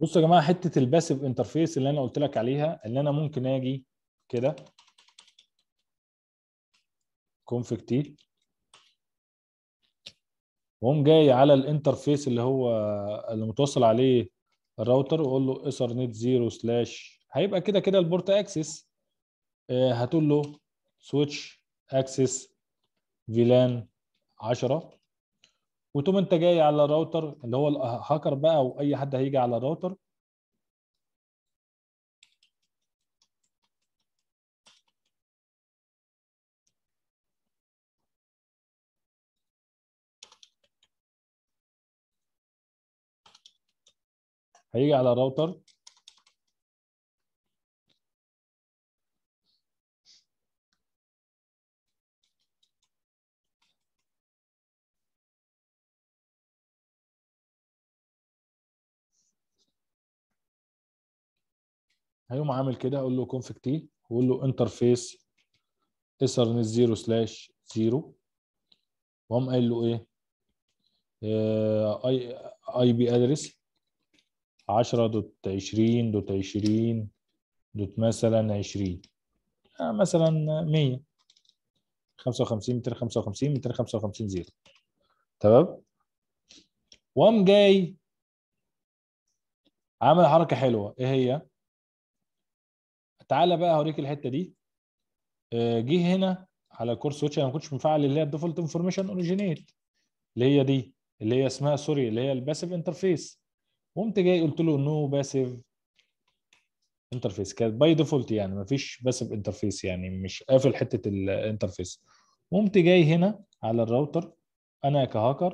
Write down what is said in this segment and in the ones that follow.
بصوا يا جماعة حتة ال passive interface اللي أنا قلت لك عليها إن أنا ممكن آجي كده config t وأقوم جاي على ال interface اللي هو اللي متوصل عليه الراوتر وأقول له ايثرنت 0 slash هيبقى كده كده ال port access. هتقول له switch access vlan 10 وتقوم انت جاي على الراوتر اللي هو الهاكر بقى أو أي حد هيجي على الراوتر. هيجي على الراوتر. هيقوم عامل كده أقول له config t وأقول له interface ethernet 0 slash 0 وأقوم قايل له إيه؟ اي ip address 10 dot 20 dot 20 dot مثلا 20 آه مثلا 100 55 255 255 0 تمام؟ وقام جاي عمل حركة حلوة. إيه هي؟ تعالى بقى هوريك الحتة دي. آه، جه هنا على ال core switch أنا ما كنتش مفعل اللي هي ال default information originate اللي هي دي اللي هي اسمها sorry اللي هي ال passive interface. قمت جاي قلت له no passive interface كانت by default يعني ما فيش passive interface يعني مش قافل حتة ال interface قمت جاي هنا على الراوتر. أنا كهاكر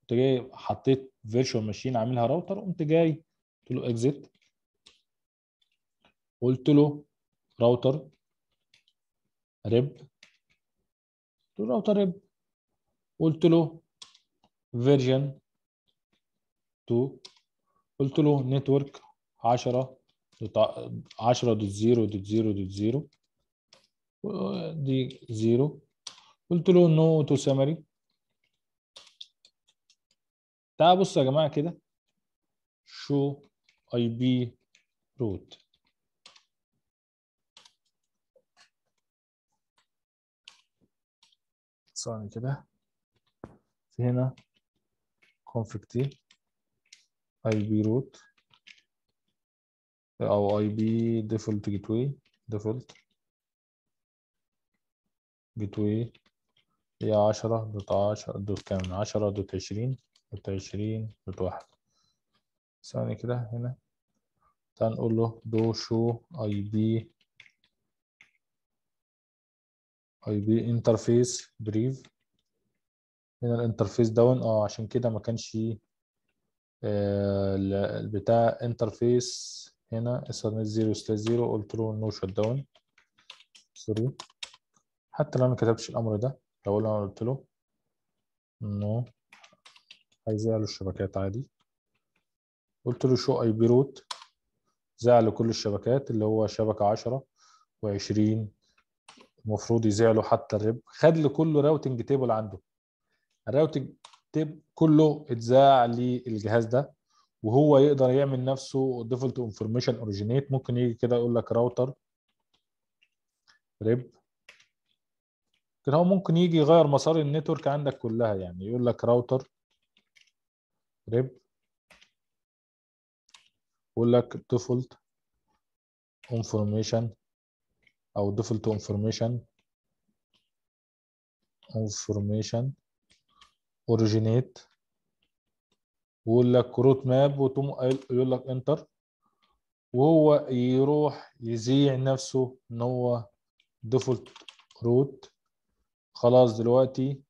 قمت جاي حطيت virtual machine عاملها راوتر قمت جاي قلت له exit قلت له router rip. قلت له router rip. قلت له version 2 قلت له network 10 10 dot 0 dot 0 dot 0 دي 0 قلت له no auto summary تعال بصوا يا جماعة كده. show ip route. ثواني كده. هنا config t ip route أو ip default gateway default gateway هي 10 dot 10 dot كام؟ 10 dot 20 dot 20 dot 1 ثاني كده هنا. تعال نقول له do show ip ip interface brief هنا ال interface down آه عشان كده ما كانش آه بتاع interface هنا اثرنت 0 slash 0 قلت له no shut down sorry حتى لو ما كتبتش الأمر ده لو أنا قلت له no هيذيع له الشبكات عادي. قلت له show ip route له كل الشبكات اللي هو شبكة 10 و20 المفروض يذيع له حتى ال rip خد له كله routing table عنده. ال routing table كله اتذاع للجهاز ده وهو يقدر يعمل نفسه default information originate ممكن يجي كده يقول لك router rip كده هو ممكن يجي يغير مسار ال network عندك كلها يعني. يقول لك router rip يقول لك default information أو default information information originate ويقول لك route map وتقوم يقول لك enter وهو يروح يذيع نفسه إن هو default route خلاص دلوقتي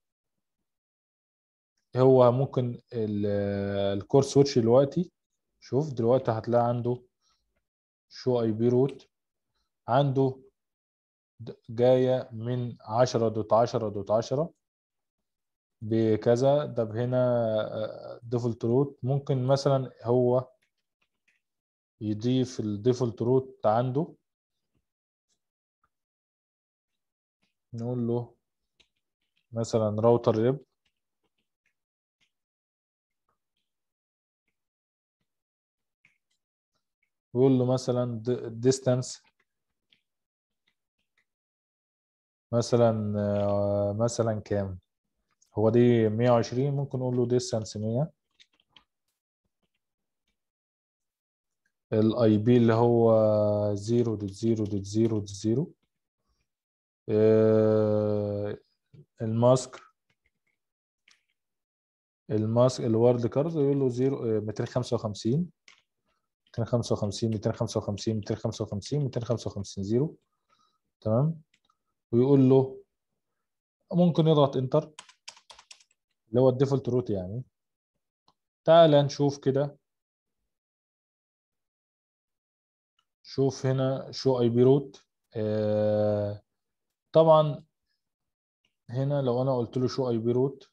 هو ممكن ال core switch دلوقتي. شوف دلوقتي هتلاقي عنده show ip route عنده جاية من 10 dot 10 dot 10 بكذا. ده هنا default route ممكن مثلا هو يضيف ال default route عنده. نقول له مثلا router rip ويقول له مثلا distance مثلا آه، مثلا كام؟ هو دي 120 ممكن نقول له distance 100 ال ip اللي هو 0.0.0.0 آه، ال mask. ال mask ال wildcard يقول له 0 255 255 255 255 255 0 تمام؟ ويقول له ممكن يضغط enter اللي هو ال default route يعني. تعال نشوف كده. شوف هنا show ip route طبعا هنا لو أنا قلت له show ip route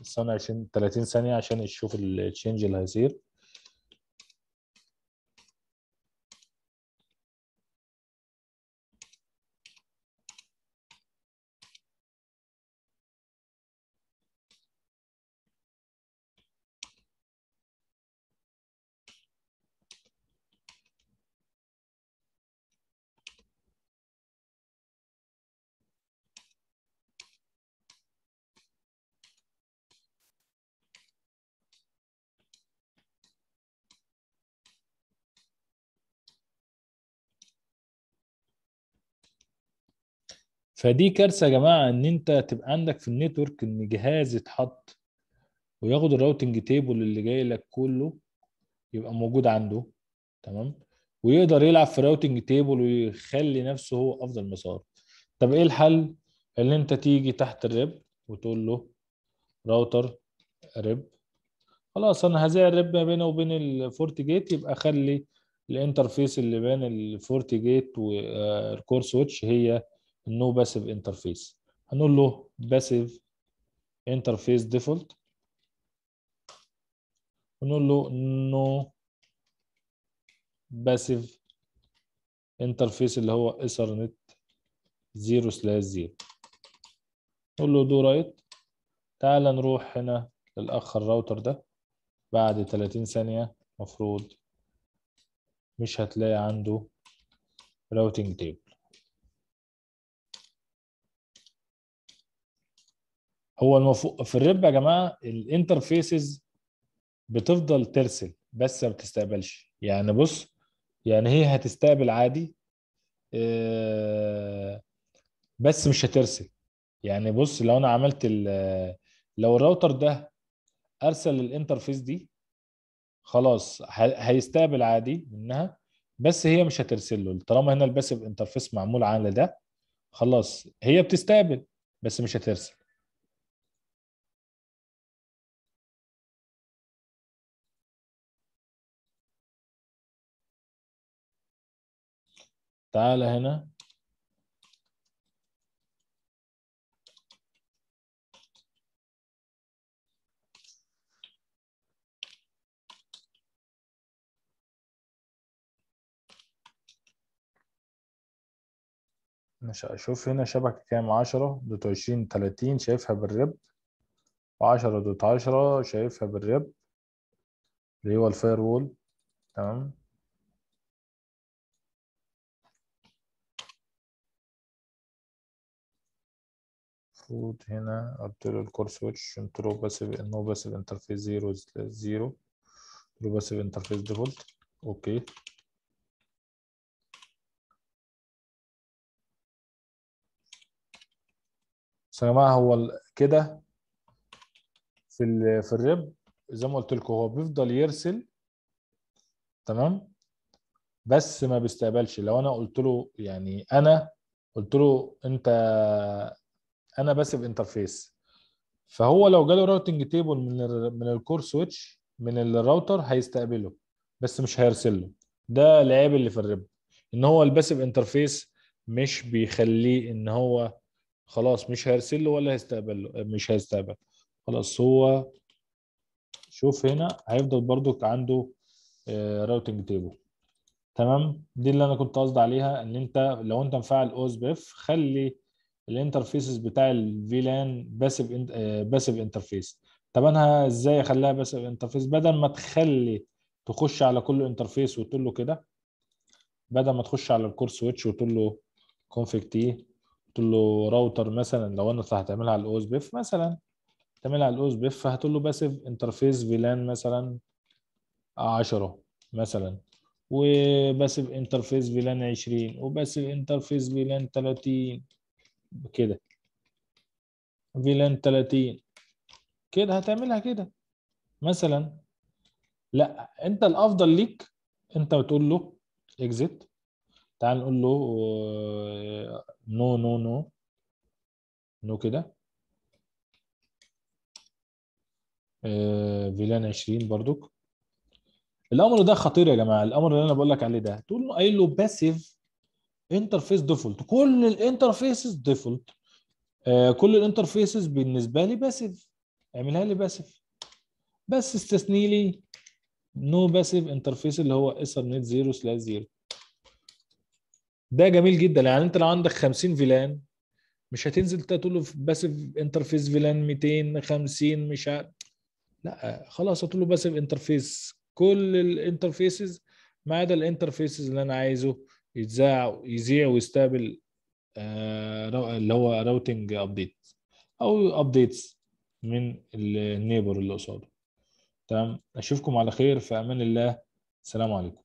استنى 20 30 ثانية عشان يشوف ال change اللي هيصير. فدي كارثة يا جماعة إن أنت تبقى عندك في ال network إن جهاز يتحط وياخد ال routing table اللي جاي لك كله يبقى موجود عنده تمام؟ ويقدر يلعب في routing table ويخلي نفسه هو أفضل مسار. طب إيه الحل؟ اللي أنت تيجي تحت ال RIP وتقول له router RIP. خلاص أنا هذيع ال RIP ما بينه وبين ال FortiGate يبقى خلي ال interface اللي بين ال FortiGate وال core switch هي ال no passive interface هنقول له passive interface default ونقول له no passive interface اللي هو ايثرنت 0 slash 0 نقول له do write تعال نروح هنا للاخ الراوتر ده. بعد 30 ثانية مفروض مش هتلاقي عنده routing table هو المفروض في ال RIP يا جماعة ال interfaces بتفضل ترسل بس ما بتستقبلش. يعني بص يعني هي هتستقبل عادي آه، بس مش هترسل يعني بص لو أنا عملت لو الراوتر ده أرسل ال interface دي خلاص هيستقبل عادي منها بس هي مش هترسل له. طالما هنا ال passive interface معمول على ده خلاص هي بتستقبل بس مش هترسل تعالى هنا. مش أشوف هنا شبكة كام؟ عشرة dot عشرين تلاتين شايفها بال RIP وعشرة dot عشرة شايفها بال RIP اللي هو ال firewall. تمام؟ المفروض هنا. قلت له ال core switch انترو passive no passive interface zero zero له passive interface default okay بس يا جماعة هو كده في ال في ال RIP. زي ما قلت لكم هو بيفضل يرسل. تمام؟ بس ما بيستقبلش. لو أنا قلت له يعني أنا قلت له أنت أنا passive interface فهو لو جاله routing table من ال من ال core switch من الراوتر هيستقبله بس مش هيرسل له ده العيب اللي في ال RIP إن هو ال passive interface مش بيخليه إن هو خلاص مش هيرسل له ولا هيستقبله مش هيستقبل. خلاص هو شوف هنا هيفضل برضو عنده routing آه، table. تمام؟ دي اللي أنا كنت قصدي عليها إن أنت لو أنت مفعل OSPF خلي ال interfaces بتاع ال VLAN passive passive interface طب أنا إزاي أخليها passive interface بدل ما تخلي تخش على كل interface وتقول له كده بدل ما تخش على ال core switch وتقول له config t تقول له راوتر مثلا لو أنت هتعملها على ال OSPF مثلا تعملها على ال OSPF فهتقول له passive interface VLAN مثلا 10 مثلا و passive interface VLAN 20 و passive interface VLAN 30 كده. VLAN 30 كده هتعملها كده. مثلا لا أنت الأفضل ليك أنت بتقول له exit تعال نقول له no no no no كده. VLAN 20 برضك الأمر ده خطير يا جماعة. الأمر اللي أنا بقول لك عليه ده. تقول له قايل له passive interface default. كل ال interfaces default. كل ال interfaces بالنسبة لي passive اعملها لي passive بس استثني لي no passive interface اللي هو ايثرنت 0 slash 0 ده جميل جدا. يعني انت لو عندك 50 VLAN مش هتنزل تقول له passive interface VLAN 250 مش عارف. لا خلاص هتقول له passive interface كل ال interfaces ما عدا ال interfaces اللي أنا عايزه. يتذاع يذيع ويستقبل آه اللي هو routing update أو updates من ال neighbor اللي قصاده. تمام؟ أشوفكم على خير في أمان الله. السلام عليكم.